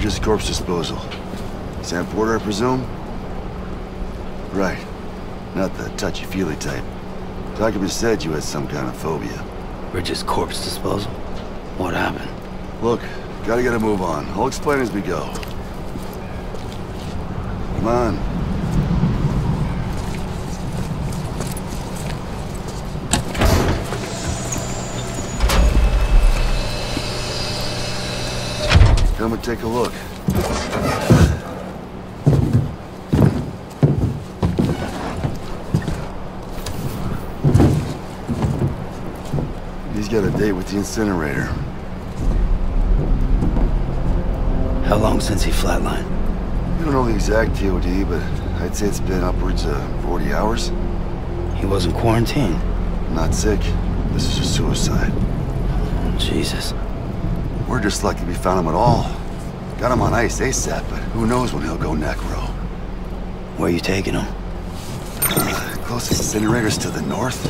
Bridges Corpse Disposal. Sam Porter, I presume? Right. Not the touchy-feely type. Document said you had some kind of phobia. Bridges corpse disposal? What happened? Look, gotta get a move on. I'll explain as we go. Come on. Take a look. He's got a date with the incinerator. How long since he flatlined? We don't know the exact TOD, but I'd say it's been upwards of 40 hours. He wasn't quarantined. Not sick. This is a suicide. Jesus. We're just lucky we found him at all. Got him on ice ASAP, but who knows when he'll go necro. Where are you taking him? Uh, closest incinerator's to the north.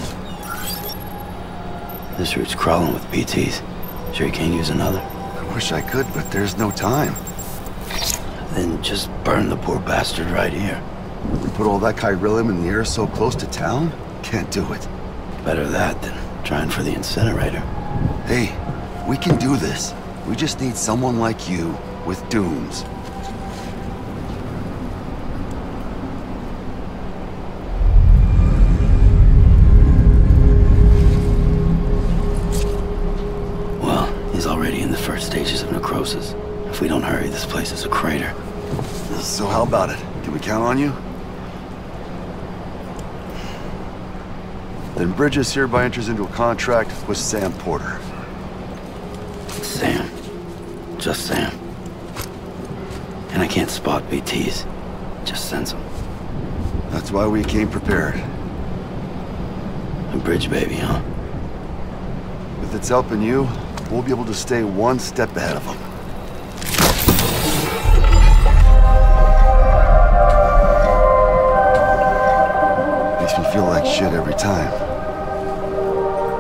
This route's crawling with BTs. Sure you can't use another? I wish I could, but there's no time. Then just burn the poor bastard right here. We put all that chiralium in the air so close to town? Can't do it. Better that than trying for the incinerator. Hey, we can do this. We just need someone like you with dooms. Well, he's already in the first stages of necrosis. If we don't hurry, this place is a crater. So how about it? Can we count on you? Then Bridges hereby enters into a contract with Sam Porter. Sam. Just Sam. And I can't spot BTs. Just sense them. That's why we came prepared. A bridge baby, huh? If it's helping you, we'll be able to stay one step ahead of them. Makes me feel like shit every time.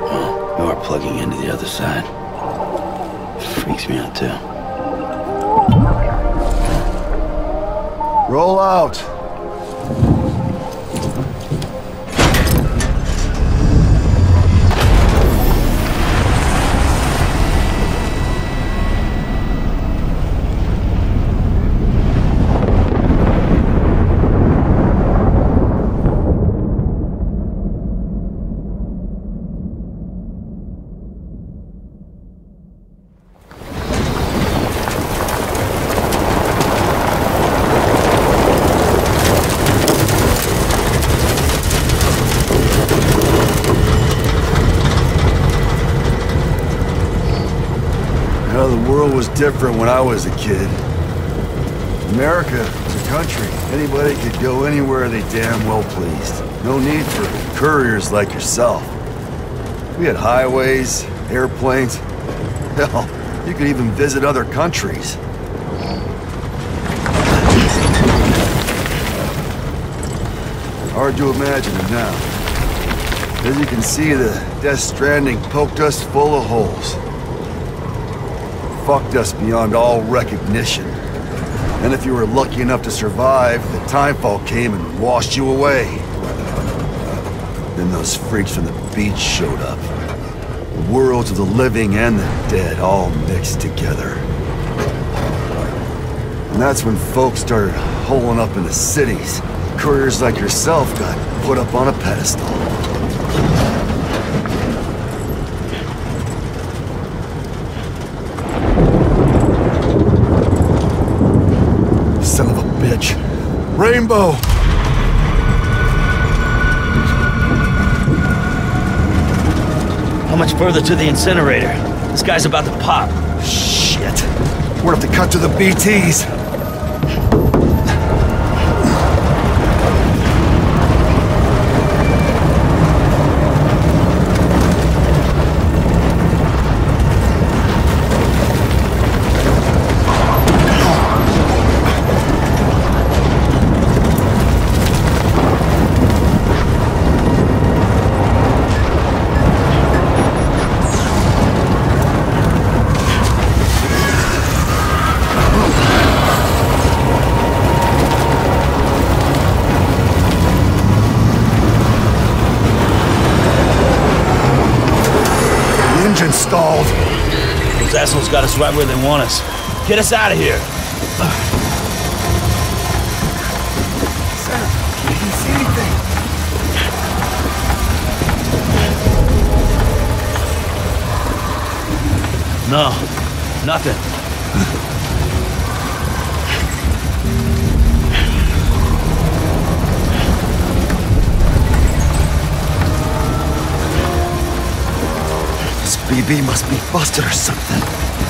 Well, you are plugging into the other side. Freaks me out too. Roll out! Know, the world was different when I was a kid. America was a country. Anybody could go anywhere they damn well pleased. No need for couriers like yourself. We had highways, airplanes. Hell, you could even visit other countries. Hard to imagine it now. As you can see, the Death Stranding poked us full of holes fucked us beyond all recognition. And if you were lucky enough to survive, the timefall came and washed you away. Then those freaks from the beach showed up. The worlds of the living and the dead all mixed together. And that's when folks started holing up in the cities. Couriers like yourself got put up on a pedestal. Rainbow! How much further to the incinerator? This guy's about to pop. Shit. We're gonna have to cut to the BTs. Assholes got us right where they want us. Get us out of here. I didn't see anything. No, nothing. BB must be busted or something.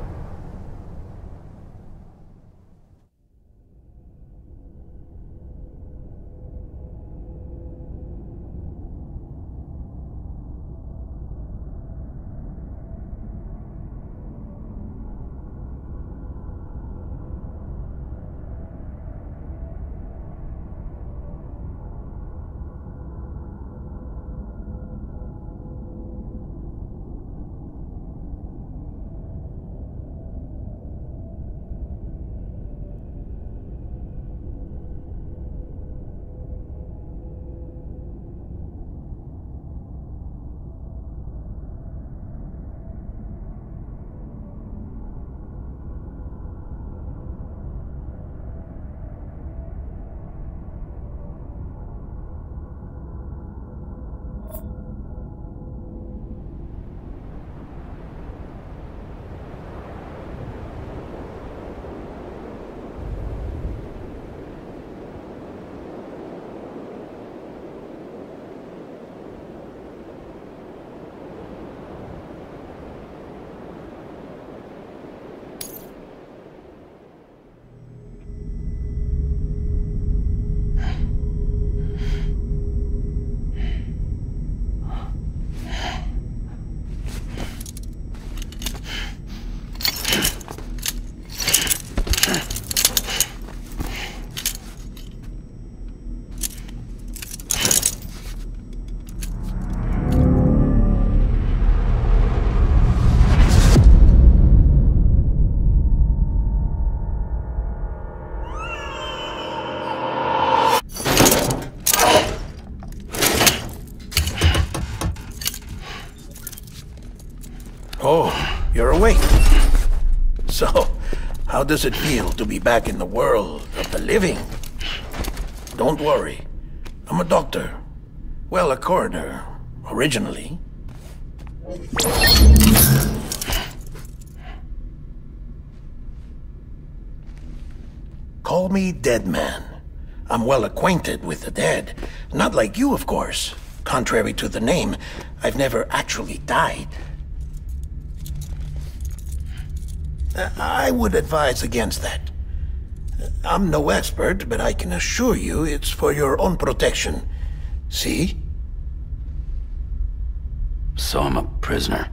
So, how does it feel to be back in the world of the living? Don't worry. I'm a doctor. Well, a coroner, originally. Call me Dead Man. I'm well acquainted with the dead. Not like you, of course. Contrary to the name, I've never actually died. Uh, I would advise against that. I'm no expert, but I can assure you it's for your own protection. See? So I'm a prisoner.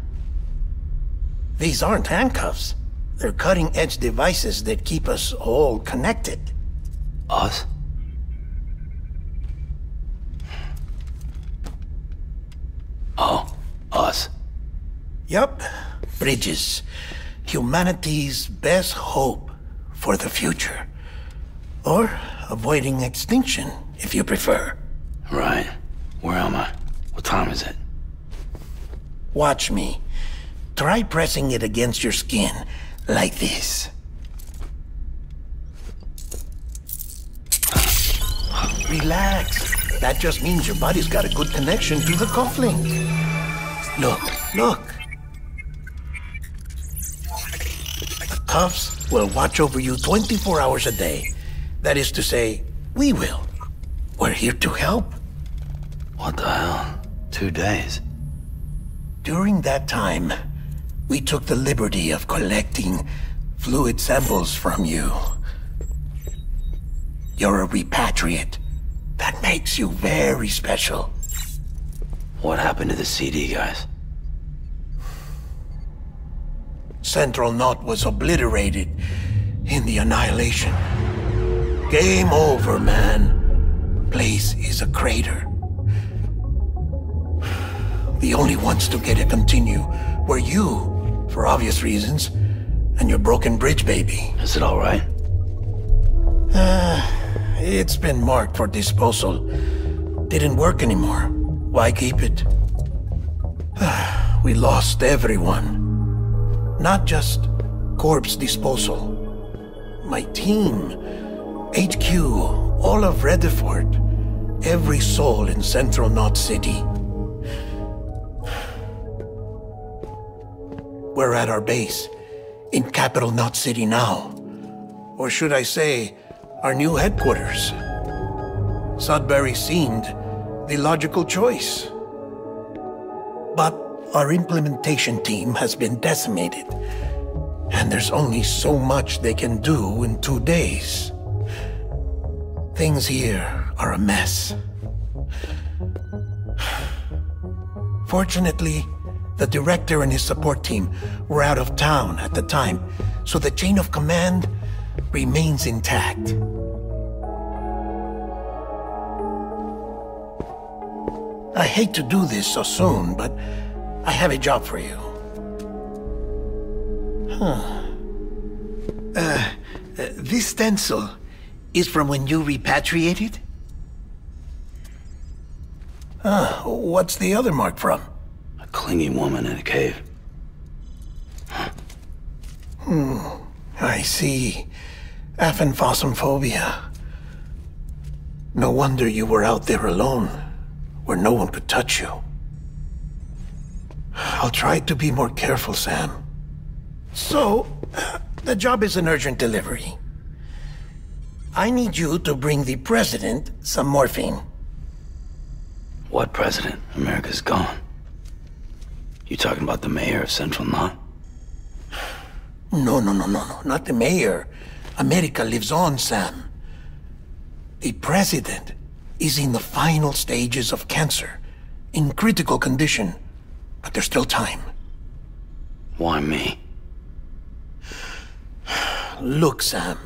These aren't handcuffs. They're cutting-edge devices that keep us all connected. Us? Oh, us. Yup. Bridges. Humanity's best hope for the future. Or avoiding extinction, if you prefer. Right. Where am I? What time is it? Watch me. Try pressing it against your skin, like this. Relax. That just means your body's got a good connection to the cufflink. Look, look. Cuffs will watch over you 24 hours a day. That is to say, we will. We're here to help. What the hell? Two days. During that time, we took the liberty of collecting fluid samples from you. You're a repatriate. That makes you very special. What happened to the CD guys? Central Knot was obliterated in the Annihilation. Game over, man. Place is a crater. The only ones to get it continue were you, for obvious reasons, and your broken bridge baby. Is it alright? Uh, it's been marked for disposal. Didn't work anymore. Why keep it? we lost everyone. Not just corpse disposal. My team, HQ, all of Redefort, every soul in Central Knot City. We're at our base, in Capital Knot City now. Or should I say, our new headquarters. Sudbury seemed the logical choice. But our implementation team has been decimated, and there's only so much they can do in two days. Things here are a mess. Fortunately, the director and his support team were out of town at the time, so the chain of command remains intact. I hate to do this so soon, but I have a job for you. Huh. Uh, uh, this stencil is from when you repatriated? Ah, what's the other mark from? A clingy woman in a cave. Hmm. I see. Aphenphosmphobia. No wonder you were out there alone, where no one could touch you. I'll try to be more careful, Sam. So, the job is an urgent delivery. I need you to bring the president some morphine. What president? America's gone. You talking about the mayor of Central Knot? No, no, no, no, no, not the mayor. America lives on, Sam. The president is in the final stages of cancer, in critical condition, but there's still time. Why me? Look, Sam.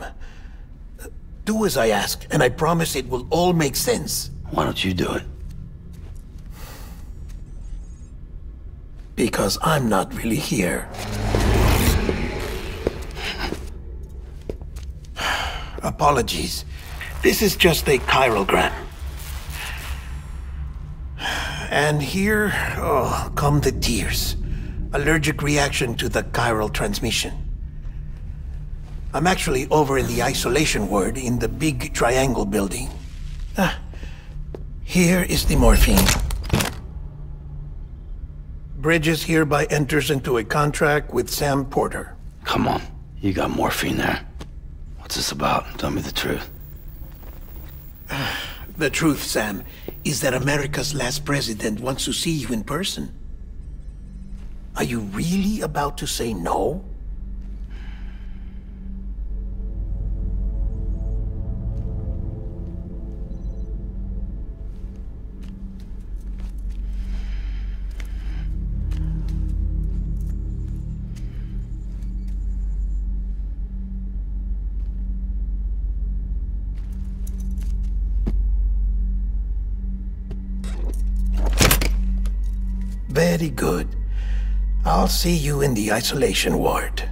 Do as I ask, and I promise it will all make sense. Why don't you do it? Because I'm not really here. Apologies. This is just a chiralgram. And here, oh, come the tears. Allergic reaction to the chiral transmission. I'm actually over in the isolation ward in the big triangle building. Ah, here is the morphine. Bridges hereby enters into a contract with Sam Porter. Come on. You got morphine there. What's this about? Tell me the truth. The truth, Sam, is that America's last president wants to see you in person. Are you really about to say no? Very good. I'll see you in the isolation ward.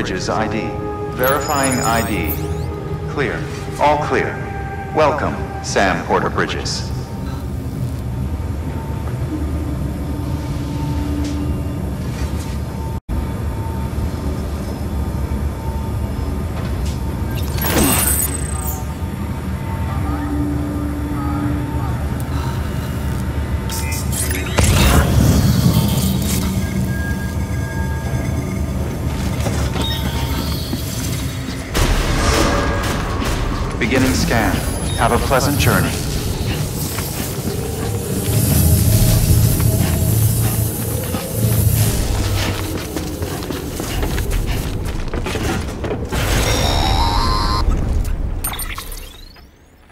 Bridges ID. Verifying ID. Clear. All clear. Welcome, Sam Porter Bridges. Beginning scan. Have a pleasant journey.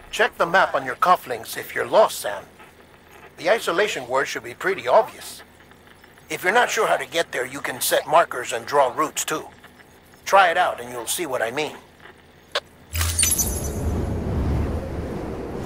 Check the map on your cufflinks if you're lost, Sam. The isolation ward should be pretty obvious. If you're not sure how to get there, you can set markers and draw routes too. Try it out and you'll see what I mean.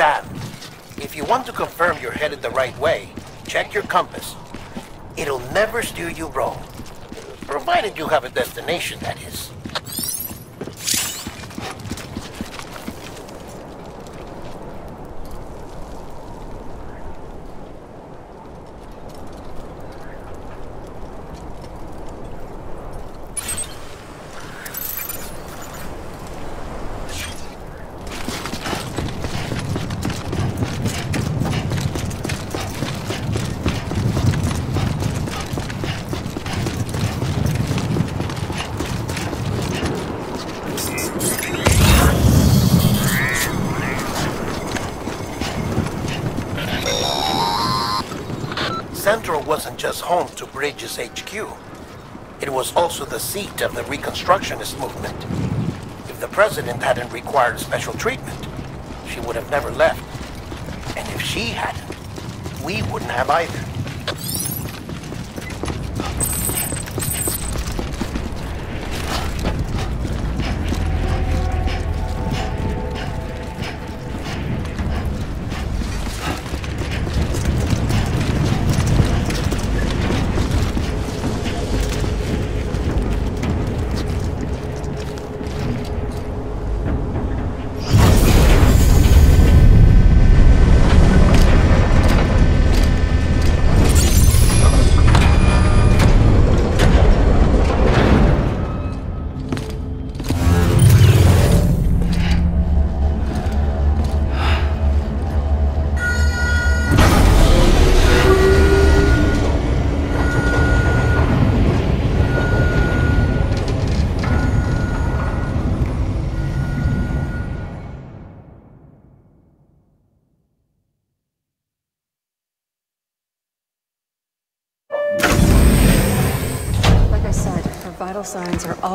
Sam, if you want to confirm you're headed the right way, check your compass. It'll never steer you wrong. Provided you have a destination, that is. Home to Bridges HQ. It was also the seat of the Reconstructionist movement. If the president hadn't required special treatment, she would have never left. And if she hadn't, we wouldn't have either.